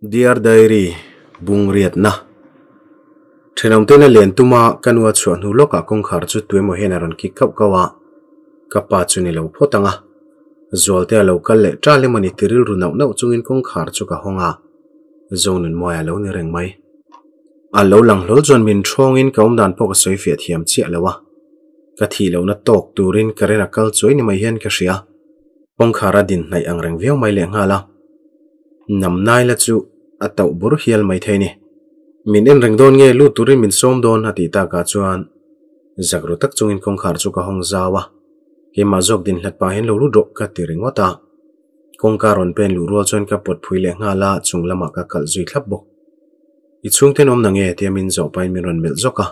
dear diary bung riat na. Thenam te na len tuma kanwa chuan hu loka kong khar chu tuemo hen aron ki kap kawa kapa chu ni lo photanga zol te lo kal le tra le mani tiril ru nau nau chungin kong khar chu ka honga zonun moya lo ni reng mai. A lo lang lo jon min thongin kaum dan pok soi fe thiam chi alawa ka thi lo na tok turin karena kal choi ni mai hian ka ria. Pongkhara din nai ang reng veu mai le ngala Nam nai la chu ataw bur hial mai theini min en rengdon nge lu turin min som don hati ta ka chuan. Zagro tak chungin kong khar chu ka hong zawa ke ma jok din hlat pa hen lo lu do ka ti tiring wata kongkaron pen lu rual chon ka pot phui le nga la chung lama ka kal zui thlap bo. I chung ten om nange te min zo pai min ron mel zoka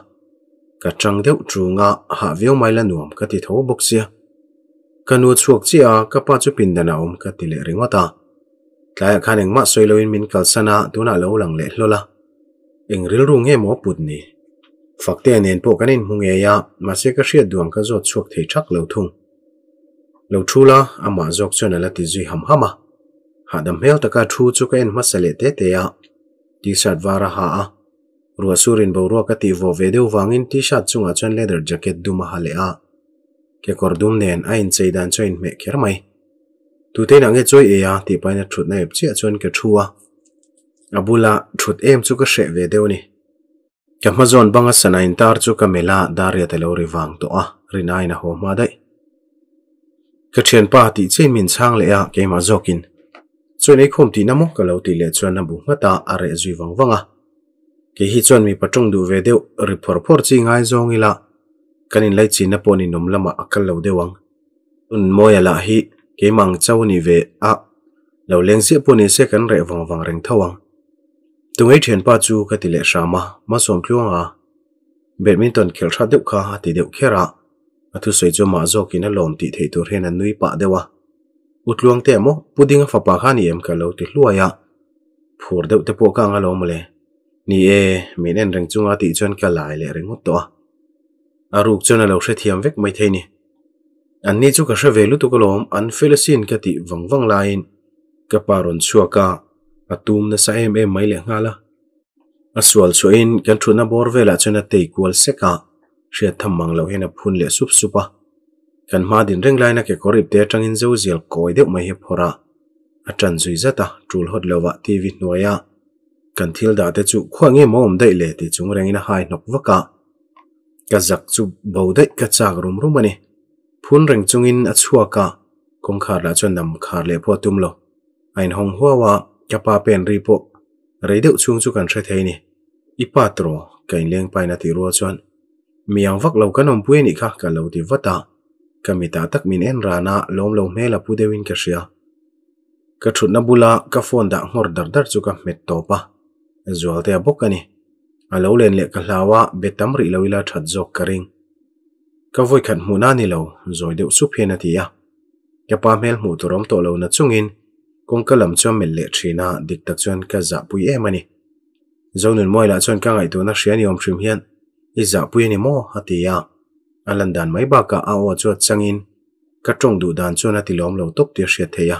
ka. Chang deu tru nga ha veo mai la nuam ka ti tho bok sia. Kanu chuak chi a ka pa chu pin dana om ka tile ringota tlaya khaneng ma soilawin min kalsana tuna lo lang le hlola eng ril ru nge mo put ni. fakte nen po kanin hunge ya ma se ka shia duang ka zo chuk thei chak lo thung. Lo thula ama zok chona la ti zui ham hama. Hadam hel taka thu chu ka en masale te te ya. Ti shirt vara ha a. Ruwa surin bo ruwa ka ti vo ve deu wangin ti shirt chunga chon leather jacket du ma hale a. Ke kordum nen ain cheidan choin me khermai tu te na nge choi e ya ti pa na thut na ep chi a chon ke thuwa abula thut em chu ka she ve deu ni. Ka ma zon banga sana in tar chu ka mela daria te lo ri wang to a rinai na ho ma dai. Ka chen pa ti che min chang le ya ke ma zokin choi nei khom ti namo ka lo ti le chuan na bu ma ta a zui wang wanga ke hi chon mi patung du ve deu ri por por chi ngai zong ila kanin lai chi na poni nom lama akal lo dewang un moya la hi ke mang chau ni ve a. Lo leng se po ni se kan re wang wang reng thawang tungai thian pa chu ka ti le shama ma. Som khyong a badminton khel tha deuh kha ti deuh khera athu soi chu ma zo kin a lom ti thei tur hen an nui pa dewa utluang te mo puding fa pa kha ni em ka lo ti hluaya phur deuh te po ka nga lo mle ni e min en reng chunga ti chon ka lai le reng ut to aruk chona lo hre thiam vek mai thei ni. anni chu ka sha velu tukalom an felasin ka ti wangwang lain ka paron chua ka atum na sa em em mai le ngala aswal chu in kan thuna bor vela chuna te kwal seka she thammang lo hena phun le sup supa kan ma din reng laina ke korip te tangin zo zial koi de mai he phora. Atan zui zata tul hot lowa tv noya kan thil da te chu khwange mom dai le ti chung rengina hai nok waka ka zak chu bodai ka chak rum rumani phun reng chungin a chua cả. Công khai la chon nam khar le pho tum lo ain hong huwa wa ka pa pen ri po rei deuh chung chu kan thre thei ni i pa tro kain leng pai vắt ti ro chon miang vak lo kanom pui ni kha ka lo ti vata kamita tak min en rana lom lo là pu devin ka ria ka thut na bula ka phone da ngor dar dar chu ka met to pa zual te bokani alo len le ka hlawa betam ri lâu ila that jok karing ka voi khat mu na ni lo zoi deuh su phena ti ya ka pa mel mu turom to lo na chungin kong ka lam chom mel le thina dik tak chuan ka za pui e mani zonun moi la chuan ka ngai tu na hriani om hrim hian i za pui ni mo hati ya alan dan mai ba ka a o chu changin ka tong du dan chuan ati lom lo tok ti hria theya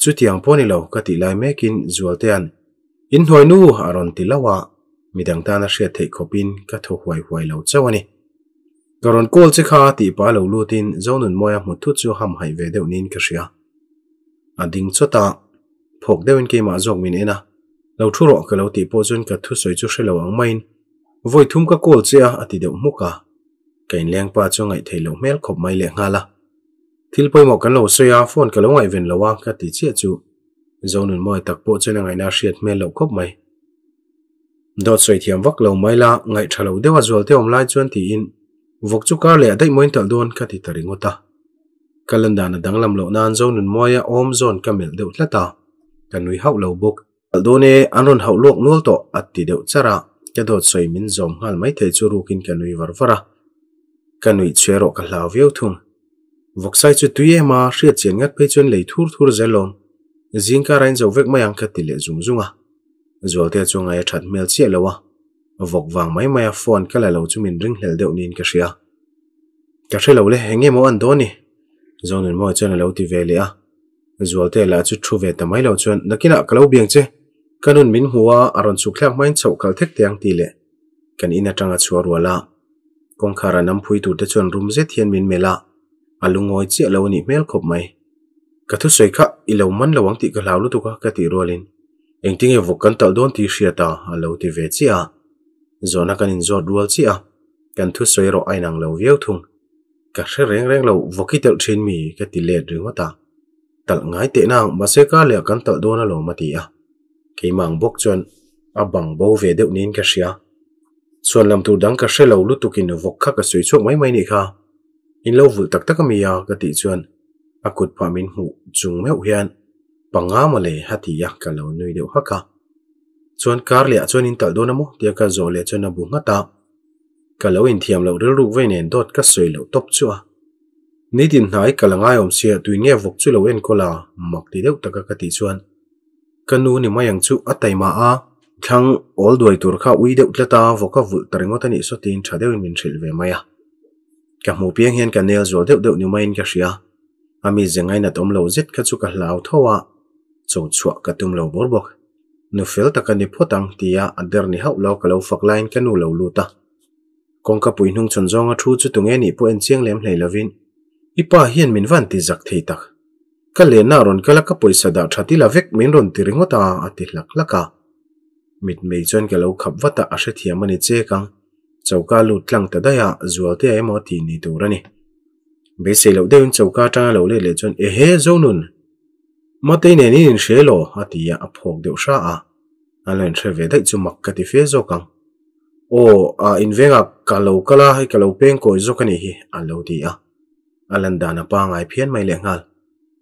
chu tiang poni lo ka ti lai mekin zual te an in hoi nu aron ti lawa midang ta na hria thei khopin ka tho huai huai lo chawani garon kol che kha ti pa lo lu tin zonun moya mu thu chu ham hai ve deuh nin ka ria ading chota phok deuin ke ma jok min ena. Lo thu ro ka lo ti po chun ka thu soi chu shre lo ang main. Voi thum ka kol che a ati deuh muka kain leng pa chu ngai thei lo mel khop mai le nga la. Thil poi mo kan lo soya phone ka lo ngai ven lo wa ka ti che chu. Zonun moi tak po chena ngai na hriat mel lo khop mai. Dot soi thiam vak lo mai la ngai thalo dewa jol te om lai chuan ti in. Vok chu kar le dai moin tal don ka e, ti tari ngota kalanda na danglam lo nan zo nun moya om zon kamel deu tlata kanui hau lo buk aldone anon hau lok nol to atti deu chara ka dot soi min zom hal mai thei chu rukin kanui varvara kanui chero ka hlau veu thung vok sai chu tuye ma hriat chen ngat pe chun lei thur thur zelom zingka rain zo vek mayang ka tile zum zunga. Zol chu ngai that mel che lawa vok wang mai mai phone kala lo chu min ring hlel deuh nin ka hria. Ka hre lo le henge mo an doni zon mo chen lo ti ve le a. Zual te la chu thu ve ta mai lo chuan nakina kalo ah biang che. Kanun min huwa aron cháu main chau kal thek tiang ti le. Kan ina tanga chuar wala kong khara nam phui tu te chon rum je thian min mela. Alungoi chi lo ni mel khop mai. Ka thu soi kha, i lo man lawang ti ka hlaw lu tu ka ka ti rolin anh ting em vô kan tal don ti hria ta, a lâu ti ve chi a zona kan in zot rual chi a kan thu soi ro ai nàng lo viau thung ka hre reng reng lo voki tel thin mi ka ti le ri wa ta. Tal ngai te nang ma se ka le kan tal mà tỷ lo ma ti a ke mang bok chon a bang bo ve deuh nin ka làm chuan lam tu dang ka hre lo lu tukin vok kha ka soi chok mai mai ni kha. In lo vul tak tak mi ya ka ti chuan akut pa min hu chung meu hian panga ma le hati ya ka lo nui deuh haka chuan kar le chuan in tal dona mo tia ka zo le chuan a bu nga ta ka lo in thiam lo ril ruk ve nen dot ka soi lo top chua ni tin hnai ka langai om sia tui nge vok chu lo en kola mak ti deuh taka ka ti chuan. Kanu ni mayang chu atai ma a. Thang ol duai tur kha ui deuh tlata voka vul taringot ani so tin tha deuh min thil ve maya ka mu piang hian ka nel zo deuh deuh ni main ka hria ami zengai na tom lo zet kha chu ka hlau thowa chu chua ka tum lo bor bok nufel takani photang tia ader ni hau lau kalau fak line kanu lau luta. Kong ka pui hnung chon zonga thu chu tunge ni po en chiang lem hlei lovin ipa hian min van ti zak thei tak. Ka le na ron kala ka poisa da thati la vek min ron ti ringota ati lak laka. Mit mei chon ka lo khap wata a she thiam ani che kang. Chauka lu tlang ta daya zual te ai mo ti ni turani be se lo deun chauka ta lo le le chon ehe zonun ma te ne ni in shelo ati ya aphok deu sha a alen thre ve dai chu mak ka ti fe zo kang o a invenga ka kala hai ka peng ko zo ka ni hi a lo ti a alan dana pa ngai phian mai le ngal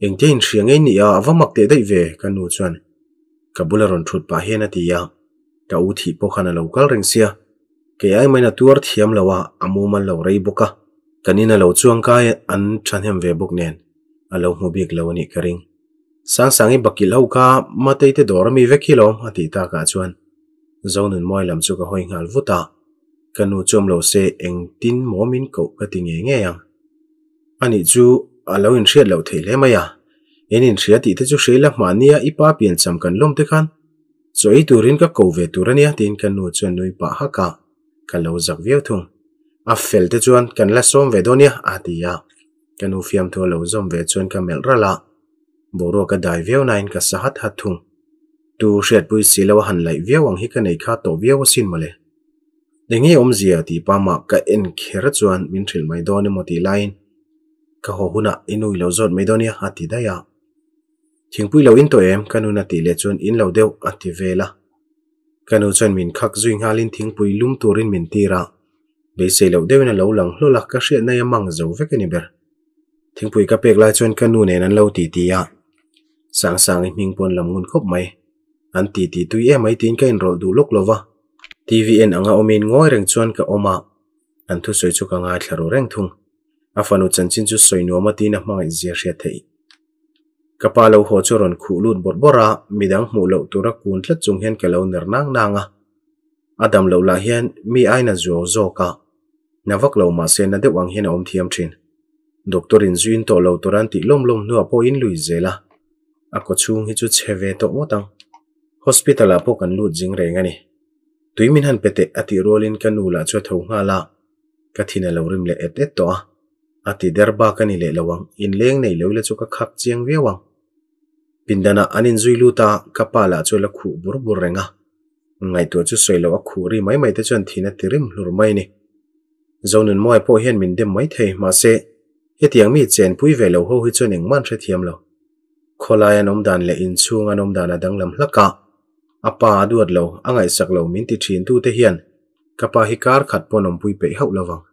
eng te in hriang ei ni a awamak te dai ve ka nu chuan ka bularon thut pa hian thì ya ka u thi po khana lo kal reng sia ke ai mai na tuar thiam lawa amu man lo rei buka kanina lo chuang kai an thanhem ve buk nen alo mu bik lo ni karing sang sangi bakil ho ka matei te dor mi vekilo ati ta ka chuan zonun moi lam chu ka hoi ngal vuta kanu chom lo se eng tin momin ko ka ti nge nge yang ani chu alo in hriat lo thei le maya en in hriat ti te chu hrei la hmania ipa pian cham kan lom te khan. Choi turin ka ko ve turania tin kan nu chuan nui pa ha ka ka lo zak viau thung a fel te chuan kan la som ve donia atia kanu fiam tho lo zom ve chuan ka mel là boro ka dai viau nain ka sahat hat thung tu hriat pui silo han lai viau ang hi ka nei kha to viau sin male dengi om zia ti pa ma ka en kher chuan min thil mai doni moti line ka ho huna inui lo zot mai donia ati daya thingpui lo in to em kanu na ti le chun in lo deuh ati vela kanu chun min khak zui ngalin thingpui lum turin min tira be se lo deuh na lo lang hlo lak ka hria na yamang zo vek ani ber thingpui ka pek lai chun kanu ne nan lo ti ti ya sang sang ming pon lam ngun khop mai an ti ti tui, em ấy tin cái in rol du lok lova tvn anga omin ngoi reng chuan ka oma. An thu soi chu ka nga thlaro reng thung afanu chanchin chu soi no ma tin a hmangai zia hria thei kapalo ho choron khulut bor bora midang mu lo tura kun tla chung hen kalo ner nang nanga adam lo la hian mi aina zo zo ka nawak lo ma sen na de wang hian om thiam thin doctor in zuin to lo turan ti lom lom nu apo in lui zela ako chung hi chu cheve to motang hospital apo kan lut jing re ngani tuimin han pete ati rolin kanula chu tho nga la. Kathina lo rim le et et to ati derba kani le lawang in leng nei lo le chu ka khak chiang wewang pindana anin zui luta kapala chu la khu bur bur renga ngai to chu soilo a khu ri mai mai te chan thina tirim lur mai ni. Zonun moi po hian min dem mai thei ma se. Hetiang mi chen pui ve lo ho hi chon eng man thre thiam lo kholaya nom dan le in chung anom dan adang lam hlaka. Apa duat lo, angai sak lo min ti thin tu te hian. Kapa hi kar khat ponom pui pe hau lawang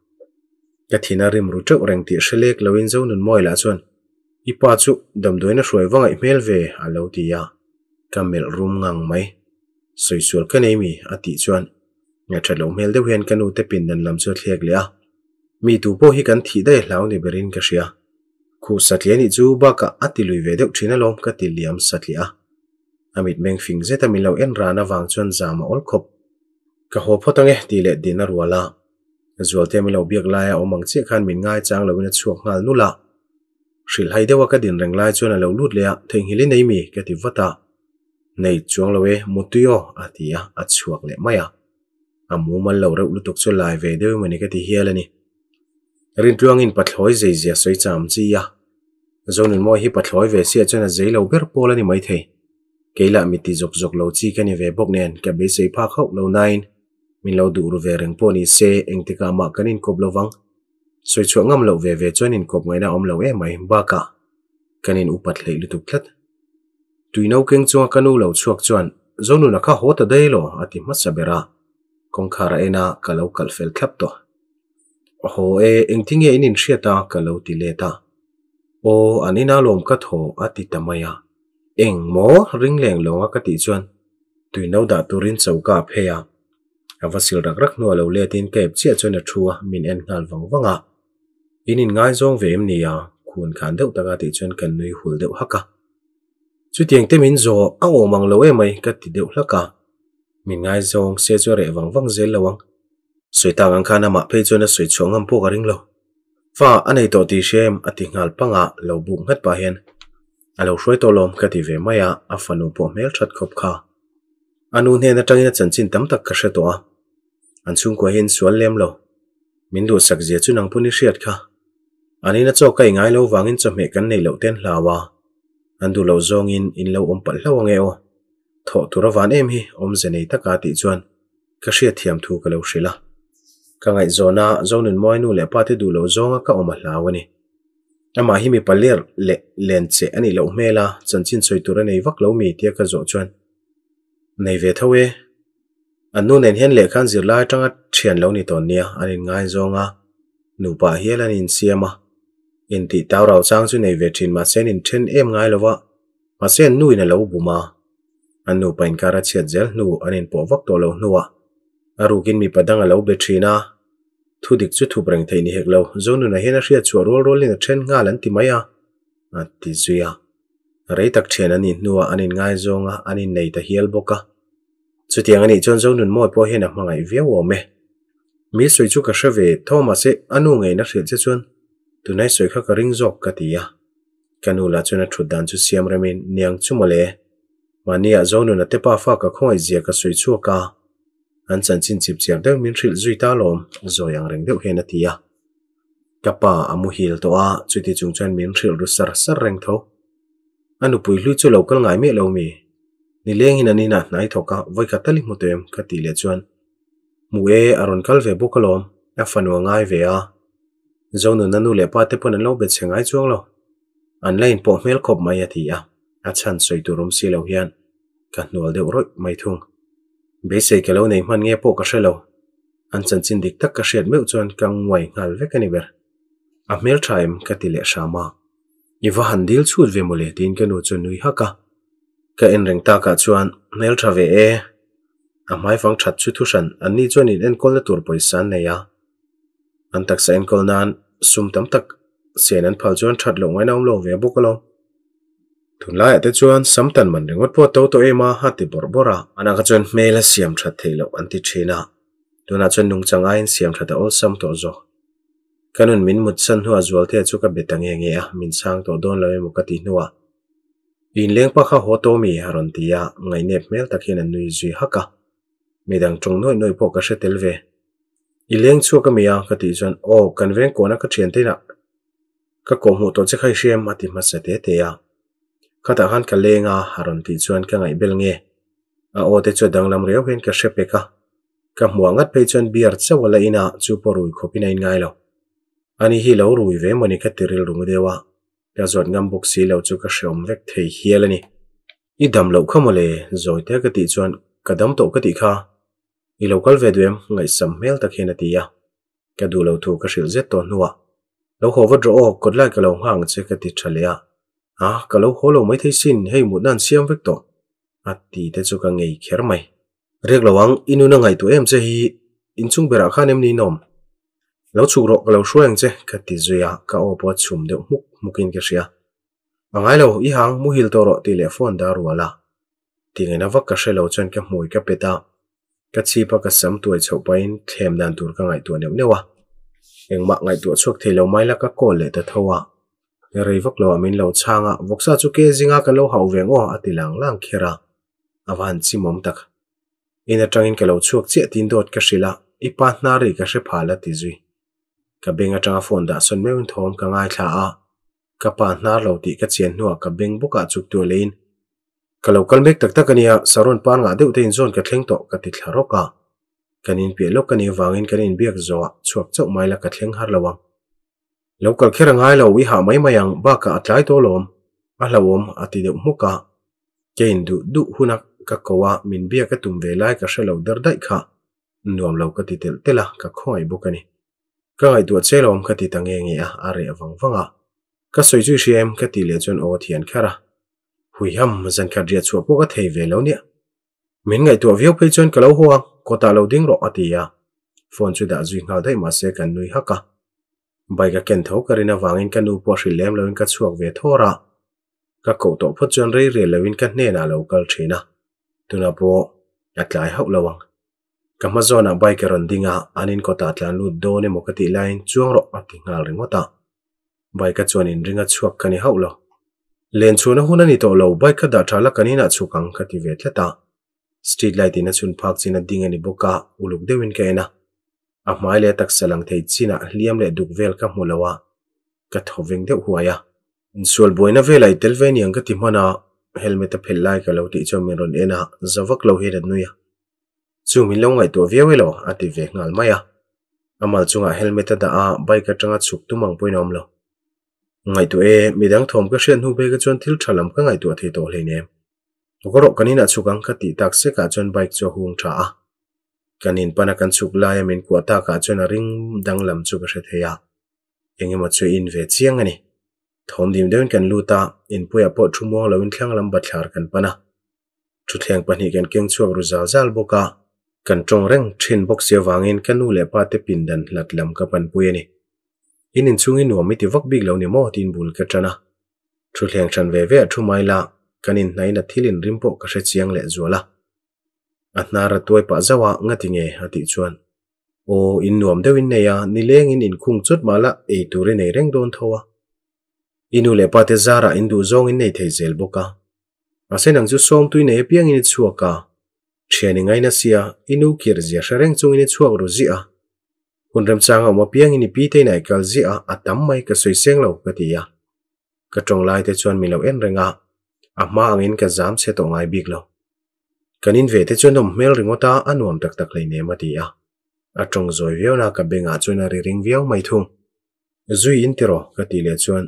ka thina rim ru chok reng ti shelek lo lawin zonun moi la chuan. Ipa chu dam doina hruai wangai mel ve a lo ti ya. Kamel rum ngang mai. Soisual ka nei mi ati chuan. Nga thalo mel de hian kanu te pin dan lam chu thlek le a. Mi tu po hi kan thi dai hlau ni berin ka hria khu satlia ni chu ba ka ati lui ve deuh thina lom ka ti liam satlia amit meng fing zeta mi lo en rana wang chuan zama ol khop ka ho photange ti le dinar wala zual te mi lo biak laia omang che khan min ngai chang lo na chuak ngal nula hril hai dewa ka din reng lai chuan a lo lut le a theng hili nei mi ka ti vata nei chuang lo e mutuyo atia achuak le maya amu mal lo reuh lutuk chu lai ve cái mani ka ti hialani rin tuang in pathloi zai zia soi cham chi ya. Zonin mo hi pathloi ve sia chana zai lo ber polani mai thei keila mi ti zok zok lo chi kani ve bok nen ka be sei pha khau lo nine. Min lo du ru ve reng po ni se eng ti ka ma kanin kop lo wang soi chu ngam lo ve ve chuan in kop ngai na om lo e mai ba ka kanin upat lei lutuk thlat tui nau keng chunga kanu lo chuak chuan zonu na kha hota dei lo ati ma sabera kong khara ena kalau kal fel thlap to ho e eng tinge inin hriata kalau ti leta o anina lom ka tho ati tamaya eng mo, ring leng longa ka ti chuan. Tui nau da turin chauka pheya avasil rak rak no lo le tin kep chia chuan a thua, min en ngal wang wanga inin ngai zong ve em nia khun khan deuh taka ti chuan kan nui hul deuh haka. Chu tiang te min zo, a o mang lo e mai ka ti deuh hlaka min ngai zong se chu re wang wang zel lawang soi tang ang khana ma pe chuan a soi chong am po ka ring lo. Fa anei to ti shem ati ngal panga ah, lo bu ngat pa hen alo hroi to lom ka ti ve maya ah, a fanu po mel that khop kha. Anu ne na tangina chanchin tam tak ka hre to a ah. an chung ko hin sual lem lo. Min du sak zia chu nang puni hriat kha. Ani na chaw kai ngai lo wangin chaw me kan nei lo ten hlawa an du lo zong in in lo om pal hlawa nge o. Tho tura van em hi, om ze nei taka ti chuan. Ka hria thiam thu ka lo hrila ka ngai zona zonin moinu le pa te du lo zonga ka oma hlawani ama hi mi palir le, len che ani lo mela chanchin choi tura nei vak lo mi tia ka zo chuan. Nei ve thawe anu nen hian le khan zir lai tanga thian lo ni ton nia anin ngai zonga nu pa hialan in siama in ti taw rau chang chu nei ve thin ma sen in then em ngai lowa ma sen nu in lo buma anu pain kara chiat zel nu anin po vak to lo nuwa arukin mi padang alo battery thu dik chu thu brang theini hek lo zonu na hena hria chu rol rol in then nga lan ti maya. A ti zuya. Rei tak chen ani nuwa anin ngai zonga anin nei ta hial boka. Chu tiang ani chon zonu mo po hena mangai vewo me. Mi sui chu ka shave thomas e anu ngai na hria che chun. Tunai sui kha ka ring zok ka tiya kanu la chuna thudan chu siam remin niang chu mole mania zonu na te pa fa ka khoi zia ka sui chu ka. An chan chin chip chiam deuh min hril zui ta lom zoyang reng deuh hena tia kapa amu hil to a chuti chung chan min hril ru sar sar reng tho. Anu pui lu chu local ngai me lo mi. Ni leng hin ani na nai thoka voi ka tali mu tem ka ti le chuan. Mu e aron kal ve bukalom a fanu ngai ve a. Zonu nanu le pa te pon an lo be chengai chuang lo. An lain po mel khop mai a thi a. A chan soi turum si lo hian. Ka nual deuh roi mai thung be sei ke lo nei man nge po ka hrelo an chan chin dik tak ka hriat meu chuan kang ngoi ngal ve ka ni ber a mel thaim ka ti le shama i va han dil chut ve mole tin ka nu chu nui haka ka en reng ta ka chuan mel tha ve e. A mai fang that chu thu anh an ni chuan in en kol na tur poisan ne ya an tak sa en kol nan sum tam tak sen an phal chuan that lo ngai nam lo ve về bốc lo thun lai te chuan? Sam tan man ringot po to to ema ha ti bor bora ana ka chuan mela siam tha theilo an ti thina tuna chuan nung changa in siam tha ta ol sam to zo kanun min mut san hua zual te chu ka betang nge nge a min sang to don lo mu ka ti nuwa in leng pa kha ho to mi haron ti ya ngai nep mel takhin an nui zui haka medang chung noi noi po ka shetel telve i leng chu ka mia ka ti chuan o kanveng ko na ka thian te na ka ko mu to che khai shem ati ma sa te te ya khata han ka lenga haron ti chuan ka ngai bel nge a o te chu dang lam reu hen ka shepe ka ka muangat pe chuan biar chawala ina chu porui khopina in ngai lo ani hi lo rui ve mani ka tiril rung dewa ka zot ngam buk si lo chu ka shom vek thei hialani i dam lo khamole zoi te ka ti chuan kadam to ka ti kha i lo kal ve duem ngai sam mel tak hena ti ya ka du lo thu ka shil zet to nuwa lo ho va dro o kot lai ka lo hang che ka ti à cả lâu khó lâu mới thấy xin hay một đàn nan siam tổ à a thế cho cả ngày khéo mày. Riêng rek lawang inu na ngày tu em sẽ hi, in chung bera khan em ni nom lo chuk ro ka lo shruang che ka ti zuya ka o po chum de muk mukin xia ria ngay lâu i hàng mu hil tổ ro ti le phone da ruala ti ngai na vak ka shelo chen ka mui ka peta cái chi pa tuổi chậu tuai thèm đàn tuổi cả ngày tuổi nếu nếu à. Em mặc ngày tuổi suốt thì lâu mai la ka ko le ta thowa rei vak lo amin lo changa. Voksa chu ke zinga ka lo hau veng o atilang lang khera. Awan chi mom tak. Ina tangin ka lo chuak che tin dot ka shila. I pa na ri ka she phala ti zui. Ka benga tanga phone da son meun thom ka ngai tha a. Ka pa na lo ti ka chen nuwa ka beng buka chuk tu lein. Ka lo kal mek tak tak ania saron pan nga deu te in zon ka thleng to ka ti thla ro ka kanin pe lo kanin wangin kanin biak zo chuak chau mai la ka thleng har lawang local khera ngai lo wi ha mai mayang ba ka atlai to lom. A lawom ati de muka. Kein du du hunak ka kowa min bia ka tum ve lai ka shelo dar dai kha. Nuam lo ka ti tel tela ka khoi bukani. Ka ngai tu chelom ka ti tange nge a are awang wanga ka soi chu shem ka ti le chon o thian khara hui ham zan kha ria chu po ka thei ve lo nia. Min ngai tu viau pe chon ka lo huwa ko ta lo ding ro ati ya. Phone chu da zui ngau dai ma se kan nui haka. baiga ken tho karina wangin kan upo shilem lawin ka chuak ve thora. Ka ko to pho chon rei re lawin kan hne na lo kal thina tuna po atlai hau lawang ka ma zona bai ka ron dinga anin ko ta tlan lu do ne mo ka ti lain chuang ro ati ngal ringota ka chuan in ringa chuak kani hau lo len chuna huna ni to lo bai ka da thala kanina chukang ka ti ve thleta street light ina chun phak china dinga ni boka uluk dewin ka ena a hmai le tak salang thei china ah liam le duk vel ka hmulawa ah. ka thoveng deuh huaya ah. insual boina velai telven yang ka ti mana helmet a phel lai ka lo ti chom min ron ena zawak lo hi nuya chu min lo ngai to viawelo ati ve ngal maya amal chunga helmet da a bike atanga chuk tu mang poinom lo. Ngai tu e midang thom ka shen hu be ka chon thil thalam ka ngai tu thei to hle ne goro kanina chukang ka ti tak se ka chon bike cho hung tha a kanin pana kan chuk lai min kwa ta ka chon ring dang lam chu ka theya enge ma chu in ve chiang ani thom dim deun kan luta in puya po thumo lo in thlang lam bathlar kan pana. Thu thleng pani kan keng chuak ru zal zal boka kan tong reng thin bok sia wangin kan nu le pa te pin dan lat lam ka pan pu ani in in chungi nuam mi ti vak big lo ni mo tin bul ka tana thu than ve ve thu mai la kanin naina thilin rimpo ka hre chiang le zuala a hnara tuai pa zawa nga ti nge ati chuan. O in nuam deuin neya ni leng in in khung chut mala ei ture nei reng don thowa. Inu le pa te zara in du zong in nei thei zel boka asen nang chu som tu nei piang in chuaka thiani ngai na sia, inu kir zia shareng chung in chuak ru zia hun rem chang ma piang in pi te nai kal zia atam mai ka soi seng lo ka tia ka tong lai te chuan mi lo en renga ama angin ka zam se to ngai big lo kanin ve te chuan nom mel ringota anuam tak tak leine ma tia a tong zoi veo na ka benga chuan a ri ring veo mai thum zui in tiro ka ti le chuan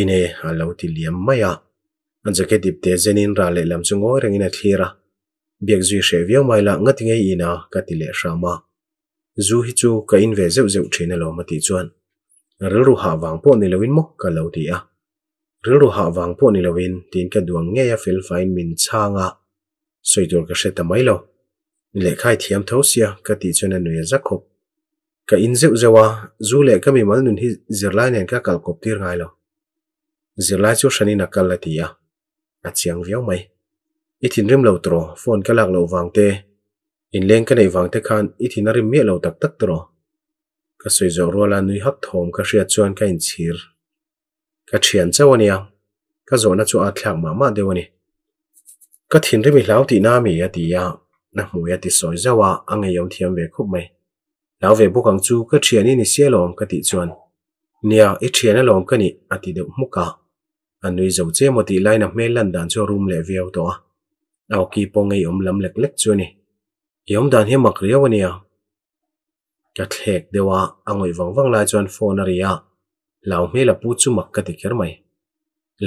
ine a lo ti liam maya an jake dip te zenin ra le lam chungo rengina thira biak zui she veo mai la ngati ngai ina ka ti le mà, zu hi chu ka in ve zeu zeu thina lo ma ti chuan ril ru ha wang po ni lowin mo ka lo ti a ril ru ha wang po ni lovin tin ka duang nge ya fil fain min changa soitur ka sheta mai lo le khai thiam tho sia ka ti chuna rất zakhop ka in zeu zewa zu le ka mi mal nun hi zirlai nen ka kal kop tir ngai lo zirlai chu shani na kal la ti ya a chiang viau mai i thin rim lo tro phone ka lak lo wang te in leng ka nei wang te khan i thin rim me lo tak tak tro ka soi zo ro la nui hak thom ka ria chuan ka in chir ka thian rồi ka zo ăn chu a má ma ma dewani ka thin ri mi hlau ti na mi ati ya na mu ya ti soi zawa angai yom thiam ve khup mai lau ve bu kang chu ka thian ni se lom ka ti chuan nia i thian lom ka ni ati de muka anui zo che mo ti lai na me lan dan cho room le viau to au ki po ngai om lam lek lek chu ni yom dan hi mak riaw ania ka thek dewa angoi wang wang lai chuan phone ria lau me la pu chu mak ka ti ker mai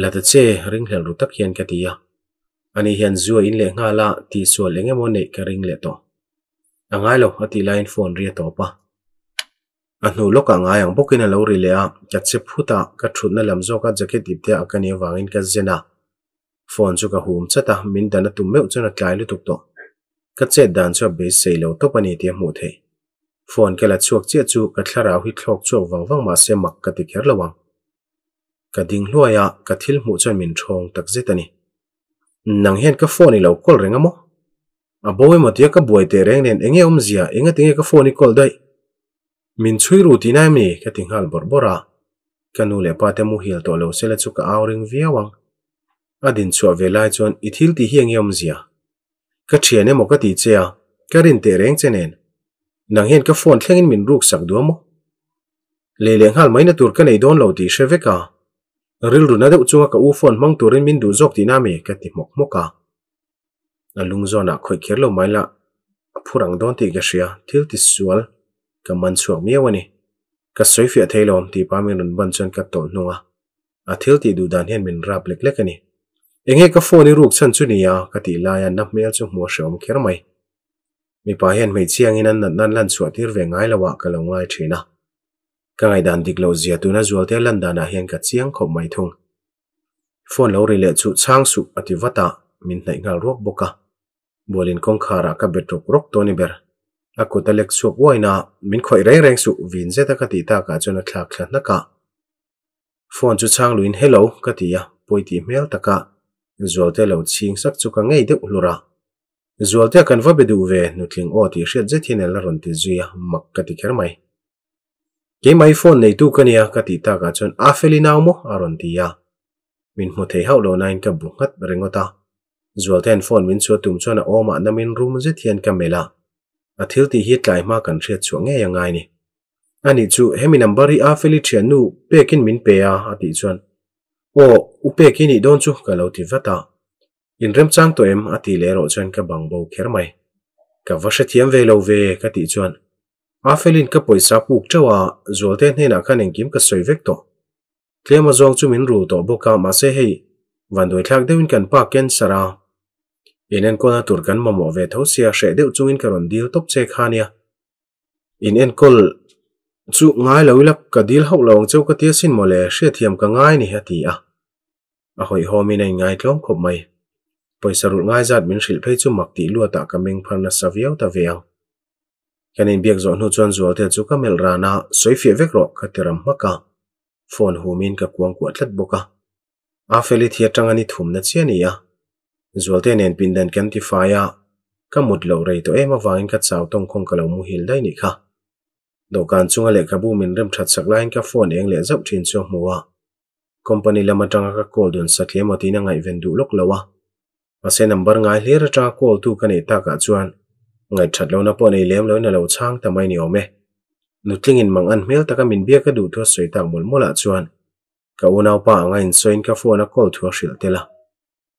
la ta che ring hel ru tak hian ka ti ya ani hian zuwa in le nga la, ti so lenge mo nei ka ring le to. Angai lo ati line phone ria to pa. Anu lo ka nga yang bokin lo ri le a. Ka che phuta ka thut na lam zo, ka jacket dip te akani wangin ka zena phone chu ka hum chata min dana tum meu chuna tlai lu tuk to. Ka che dan cho be sei lo to pani te mu the phone ke la chuak che chu, ka thlara hi thlok chuak wang wang ma se mak ka ti kher lawang ka ding hluaya ka thil mu chon min thong tak zetani nang hian ka phone lo call renga mo a boy mo tia ka buai te reng nen enge om zia enga tinge ka phone call dai. Min chui ru ti nai mi, ka ting hal bor bora. Kanu le pa te mu hil to lo sele chu ka awring viawang adin chu velai chon ithil ti hiang yom zia. Ka thiane mo ka ti chea, ka rin te reng chenen nang hian ka phone thlengin min ruk sak duamo le leng hal mai na tur ka nei don lo ti sheveka ril ru na de chunga ka u phone mang turin min du jok ti na me ka ti mok moka na lung zona khoi kher lo mai la. Phurang don ti ka shia thil ti sual. Ka man chuak mi awani ka soi fia thailom ti pa min run ban chon ka tol nunga a. Thil ti du dan hian min rap lek lek ani enge ka phone ni ruk chan chu ni ya ka ti la ya na mel chu mo shom kher mai. Mi pa hian mei chiang in an nan lan chuat tir ve ngai lawa ka lo ngai thina ka ngai dan dik lo zia tu na zual te lan dana hian ka chiang khop mai thung phone lo ri le chu chang su ati wata min nai ngal rok boka bolin kong khara ka betrok rok toni ber aku talek suak waina min khoi reng reng su vin zeta ka ti ta ka chona thlak thla na ka phone chu chang luin hello ka ti ya poiti mel taka zual te lo ching sak chu ka ngei de ulura zual te kan va bedu ve nutling o ti hriat zethin el ron ti zuya mak ka ti kher mai ke mai phone này tu kania nha ti ta ka chon a nào mo aron ti ya à? min mu thei hau lo nain ka bu ngat rengota zual ten phone min chu tum ôm oma nằm min room zethian ka mela a thil ti hi tlai ma kan hriat chu nge ya ngai ni ani chu hemi number hi a feli thian nu pekin min pe ô, ati chuan kinh upe kini don cái lâu thì ti ta, à? in rem chang to em à, ati le ro chọn ka bang bầu kher mai Cả vắt sẽ ve về lâu về ti chuan chọn afelin ka poisa puk chawa zolte hne na khan engkim ka soi vek to. Tlema zong chu min ru to boka ma se hei, van doi thak deuin kan pa ken sara inen kona tur kan mamo ve tho sia she deuh chungin karon dil top che khania in en kol chu ngai lo lak ka dil hau long chau ka tia sin mole she thiam ka ngai ni hati a. A hoi homi nei ngai tlom khop mai. Poisa rul ngai zat min shil phei chu mak ti lu ta ka meng pharna saviau ta veang kanin biak zo nu chuan zual te chu ka mel rana soi fie vek ro ka tiram maka phone humin ka kuang ku atlat boka a feli thia tangani thum na chiani ya zual te nen pindan kan ti faya ka mut lo rei to ema wangin ka chaw tong khong ka lo mu hil dai ni kha. Dokan chunga le ka bu min rem that sak lain ka phone eng le zau thin chu muwa company lama tanga ka call don sakle mati na ngai vendu lok lawa ase number ngai hlera ta call tu ka này ta ka chuan ngai that lo na po nei lem lo na lo chang ta mai ni ome nutling in mang an mel taka min bia ka du thua soi tak mul mola chuan ka unau pa anga in soin ka phone a call thua hril tela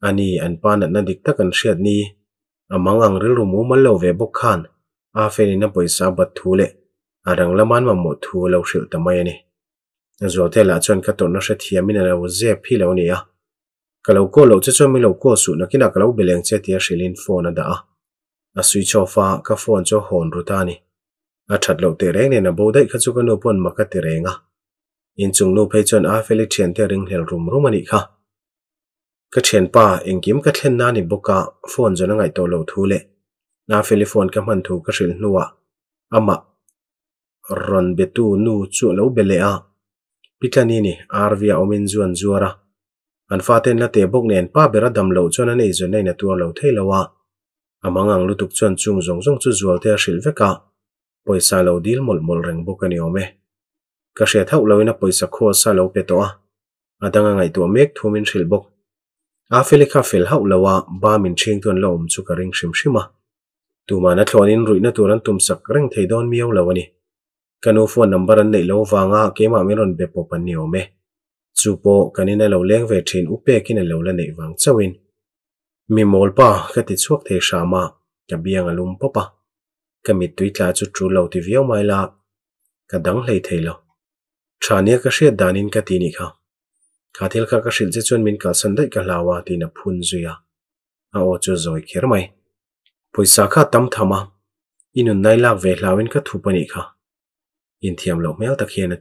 ani an pa na dik tak an hriat ni amang ang ril rumu mal lo ve bok khan a bắt na poisa bat thule arang laman ma mo thu lo hril ta mai ani zo te la chuan ka to na hre thiamin a lo ze phi lo ni a ka lâu ko lo che cho mi lo ko su na kina ka lo beleng che tia hrilin phone a da a a switch off a ka phone cho hon rutani a that lo te reng ne na bo dai kha chu ka no pon ma ka te renga in chung no phei chon a feli thian te ring hel rum rum ani kha ka thian pa engkim ka thlen na ni boka phone jona ngai to lo thu le na feli phone ka man thu ka hril nuwa ama ron betu nu chu lo bele a pitani ni arvia omin zuan zuara an faten la te bok nen pa bera dam lo chona nei zo nei na tur lo amang ang lutuk chuan chung zong zong chu zual te a hril veka poisa lo dil mol mol reng bok ani ome ka hriat hau loina poisa kho sa lo pe to a. Adanga ngai tu mek thumin hril bok. A feli kha fel hau lawa ba min thing ton lo um chu ka ring shim shima tu ma na thlonin ruina turan tum sak reng thei don miau lawani kanu phone number an nei lo wanga ke ma mi be po pan ni ome chu po kanina lo leng ve thin upe kin lo la nei wang chawin mi mol pa, ka ti chuak the shama ka biang alum popa ka mi tui tla chu tru lo ti viau mai la, ka dang hlei thei lo. Thania ka hriat danin ka ti ni kha. Kha thil kha ka hril che chuan min ka san dai ka hlawa ti na phun zuya a o chu zoi kher mai. Poisa kha tam thama inun nai lak ve hlawin ka thu pani kha. In thiam lo mel tak hian à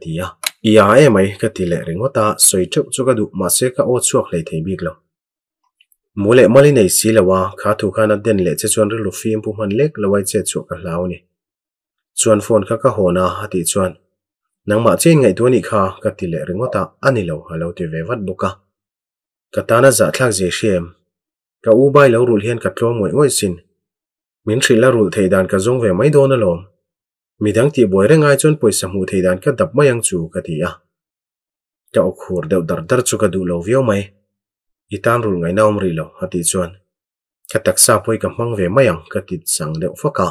ia e mai ka ti le ringota soi chuk chu ka du ma se ka o chuak hlei thei bik lo mule mali nei si lawa kha thu khana den le che chuan rilu fim pu man lek lawai che chu ka hlau ni. Chuan phone kha ka hona hati chuan. Nang ma chen ngai tu ni kha, ka ti le ringota ani lo halo vắt bốc wat buka. Ta tana za thlak dễ xem ka u bai lo rul hian ka tlo moi ngoi sin. Min thri la rul thei dan ka zong ve mai do na lom midang ti boy re ngai chon poisa mu thei dan ka dap mayang chu ka ti a ka okhur deuh dar dar chu ka du lo vio itan rul ngai naum ri lo hati chuan ka taksa poi ka mang ve mayang ka tit sang deuh faka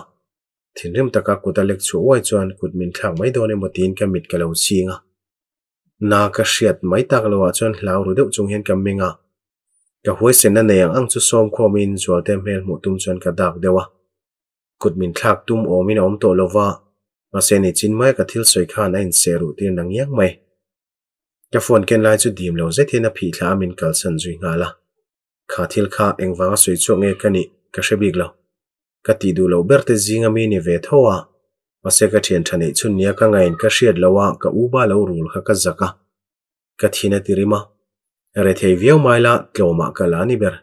thinrim taka kutalek chu wai chuan kut min thlang mai done motin ka mit ka lo singa na ka hriat mai tak lo a chuan hlau ru deuh chung hian ka minga ka huai sen na neyang ang chu som khomin zual te mel mu tum chuan ka dak dewa kut min thak tum omin om to lova ma se ni chin mai ka thil soi khan ain se ru tir nang yang mai ka phone ken lai chu dim lo ze thina phi thla min kal san zui nga la. Kha thil kha engwanga soi chu nge kani ka shebik lo. Ka ti du lo berte zinga mi ni ve thowa ma se ka thian thani chun nia ka ngain ka lâu lawa ka u ba lo rul kha ka zaka ka. Thina tirima re thei viau mai la tloma ka la ni ber.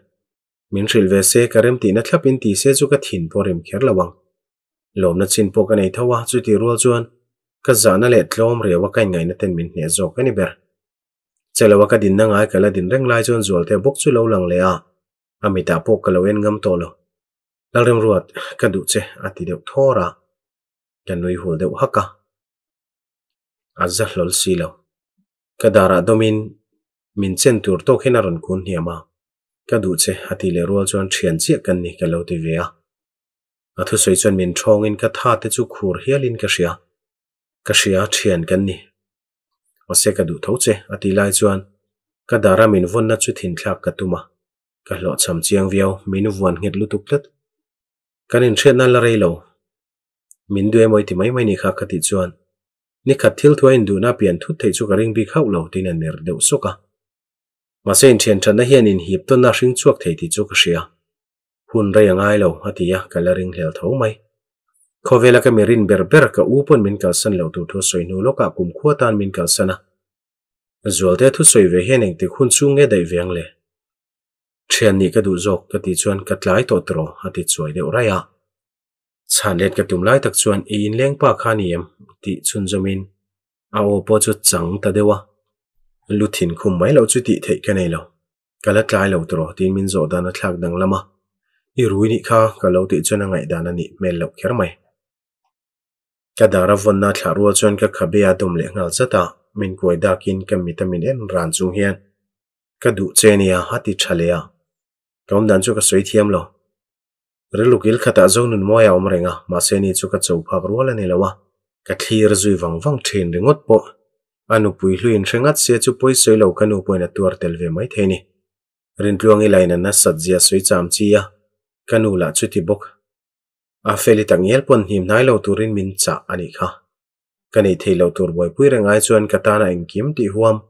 Min ril ve se ka rem ti na thlapin ti se chu ka thin porim kher lawang lom na chin po ka nei thawa chu ti rual chuan. Ka zana le tlom re wa kai ngai na ten min ne zo ka ni ber chelawa ka din na ngai kala din reng lai chuan zual te bok chu lo lang le a amita po ka lo en ngam to lo lalrem ruat ka du che ati deuh thora kan nui hul deuh haka azza hlol silo kadara domin min chen tur to khena ron kun hiama ka du che ati le rual chuan thian chi kan ni ka lo ti ve a athu soi chuan min thong in ka tha te chu khur hialin ka cái ka ria thian kan ni o se ka du tho che ati lai chuan ka dara min von na chu thin thlak ka tuma ka lo cham chiang viau min vuan nghet lu tuk lat kan in thret na la rei lo min du emoi ti mai mai ni kha ka ti chuan ni khat thil thuain du na pian thu thei chu ka ring bi khau lo tin an ner deuh soka ma sen thian than na hian in hip to na hring chuak thei ti chu ka ria hun rei angai lo atia coloring hel tho mai ขเวลาก็มีรินเบร์เบร์ก็บอุปนมินกัลสันเล่าตัวทศอยนูโลกับกุมขัวตานมินกัลสันนะจวลเตทุสอยเวเฮนเงติคุณซุงเงได้เวียงเลยเชียนนี่ก็ดูจกกติชวนกัดหลาตัวตรอหติดสวยเดียวไรอะชาเลนกับตุ่มไล่ตักชวนอีนเลี้ยงป้าคานิยมติชุนจมินเอาโอปจุดจังตาเดวะลุถินคุมไว้เราจุติเทกันในเรากะละกลายเราตรอตีมินโจดานัดหลักดังละมะอีรู้นี่ข้าก็เราติดชวนง่ายดานะนี่เมลเราแค่ไหม na thla ruwa chuan ka khabe a dum le ngal chata min koi da kin ka vitamin en ran chung hian ka du chenia hati thalea kom dan chu ka soi thiam lo rilukil khata zo nun moya om renga ma se ni chu ka chau phak ruala ni lawa ka thlir zui wang wang thin ringot po anu pui hluin hrengat se chu poi soi lo kanu poina tuar tel ve mai theni rin tluang i laina na sajia soi cham chia kanu la chu ti bok a feli tang yel pon him nai lo turin min cha ani kha. Kani thei lo tur boi pui rengai chuan katana eng kim ti huam.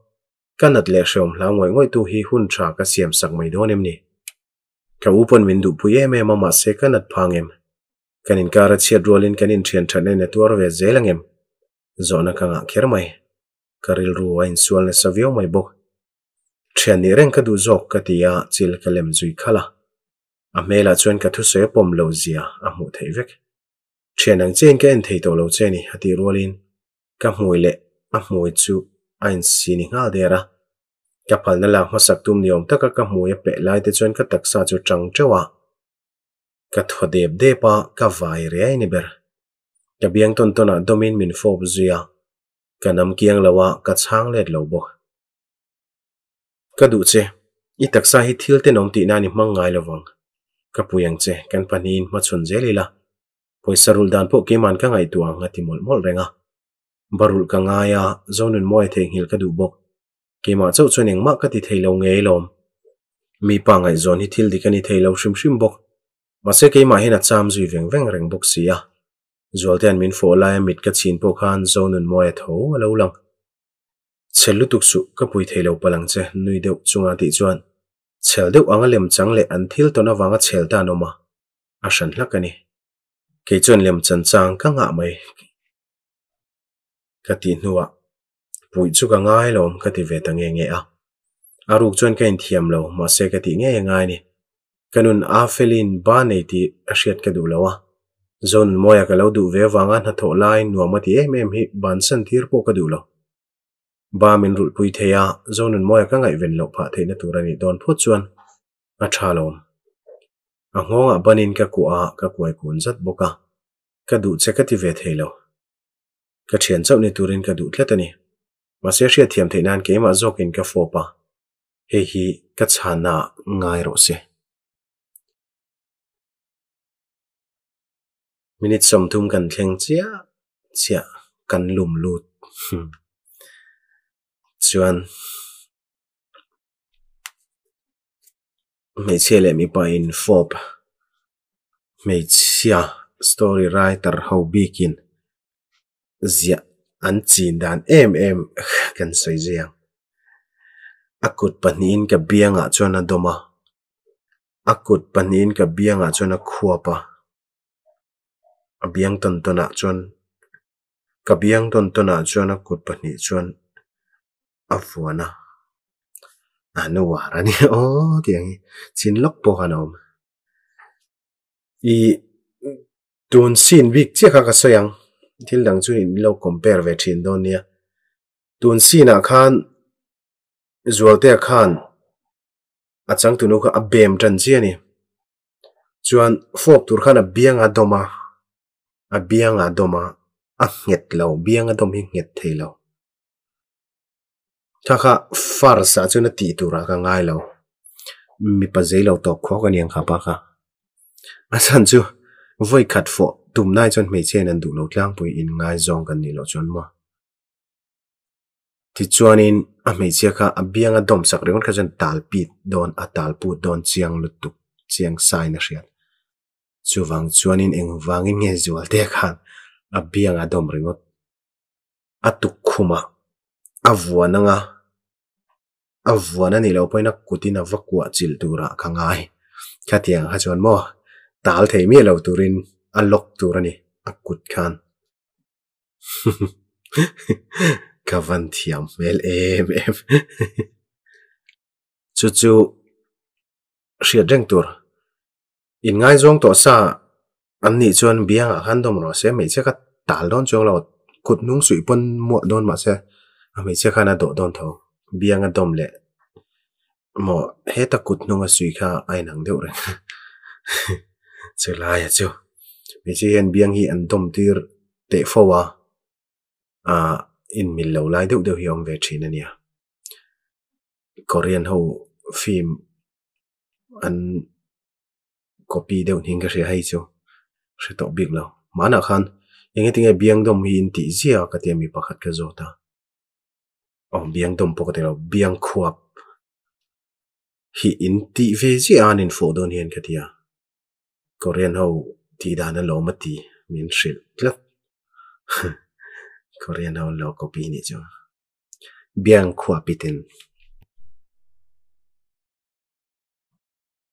Kanat le shom la ngoi ngoi tu hi hun tha ka siam sak mai donem ni. Ka upon min du pui em em ma se kanat phangem kanin kara chiat rolin kanin thian thane ne tuar ve zelangem zona ka nga kher mai. Karil ru wain sual ne savio mai bok thian ni reng ka du zok ka tia chil kalem zui khala a me la chuan ka thu se pom lo zia a mu thei vek thian ang chen ka en thei to lo che ni hati rolin ka hmui le a hmui chu a in si ni nga dera ka phal na la hosak tum ni om taka ka hmui pe lai te chuan ka taksa chu tang chewa ka thodep de pa ka vai re ai ni ber ka biang ton tona domin min fob zia ka nam kiang lawa ka chang let lo bo ka du che i taksa hi thil te nom ti na ni mang ngai lawang kapuyang che kan panin ma chun zelila poi sarul dan po ke man ka ngai tuang ngati mol mol renga. Barul ka ngaya zonun moi the ngil ka du bok. Ke ma chau chuning ma ka ti theilo nge lom. Mi pa ngai zon hi thil dikani theilo shim shim bok. Ma se ke ma hena cham zui veng veng reng bok sia zual ten min fo lai mit ka chin po khan zonun moi tho lo lang. Chelu tuk su ka pui theilo palang che nui deuh chunga ti chuan chel deuh anga lem chang le an thil to na wanga chel ta no ma. A shan hlakani ke chuan lem chan chang ka nga mai. Ka ti hnuwa pui chu ka ngai lom ka ti ve ta nge nge a. Aruk chuan ka in thiam lo ma se ka ti nge ngai ni. Kanun a felin ba nei ti a hriat ka du lawa zon moya ka lo du ve wanga na tho lai nuwa ma ti em em hi ban san thir po ka du lo ba min rul pui theya zonun moya ka ngai ven lo pha theina turani don pho chuan a tha lom a ngonga banin ka ku a ka kuai kun zat boka ka du che ka ti ve thelo ka thian chau ni turin ka du tletani ma se hria thiam theinan ke ma zokin ka fopa he hi ka chana ngai ro se minute som thum kan thleng chia. Chia kan lum lut chuan mấy chia lệ mi pa in fob. Mấy story writer hậu bikin. Zia, an chin dan em em kan sei ziang. Akut panin ka bianga chona doma. Akut panin ka bianga chona khuapa abiang ton tona chon ka biang ton tona chona kut pani chon afuana. Anu warani o tiang chin lok po kanom i tun sin vik che ka ka sayang thil dang chu in lo compare ve thin don nia tun sin a khan zual te khan achang tu no ka abem tan chi ani chuan fok tur khan a biang a doma a biang a doma a nget lo biang a dom hi nget thei lo Taka farsa cho na ti tu ra ka ngai lo. Mi pa zai lo to kho ka niang kha pa ka. Asan chu voi khat fo tum nai chon mei chen an du lo tlang pui in ngai zong kan ni lo chon ma. Ti chuan in a mei chia ka a biang a dom sak reon ka chen tal pi don a tal pu don chiang lu tu chiang sai na riat. Chu wang chuan in eng wang in nge zual te khan a biang a dom ringot. A tu khuma a vua na nga a vua na ni lo poina kutina vakwa chil tura khangai kha tiang ha chuan mo. Tal thei mi lo turin. A lok turani a kut khan. Ka thiam. Mel em em. Chu chu. Hriat tur. In ngai zong to sa. An ni chuan biang a khan dom ro se. Mei che ka tal don chuang lo. Kut nung sui pon mo don ma se. a che khana do don tho biang a dom le mo he ta kut nung sui kha ai nang deuh re chu lai chu mi chi hian biang hi an dom tir te fowa a in mil lo lai deuh deuh hi om ve thin ania korean ho phim an copy deuh ning ka hria hai chu hre to big lo mana khan enge tinge biang dom hi in ti zia ka ti mi pakhat ka zota Oh, om biang dom po ka te lo biang khuap hi in ti ve zia an in fo don hian ka tia. Korean ho ti da na lo ma ti, min shil. Tlat korean ho lo copy ni chu biang khua pitin.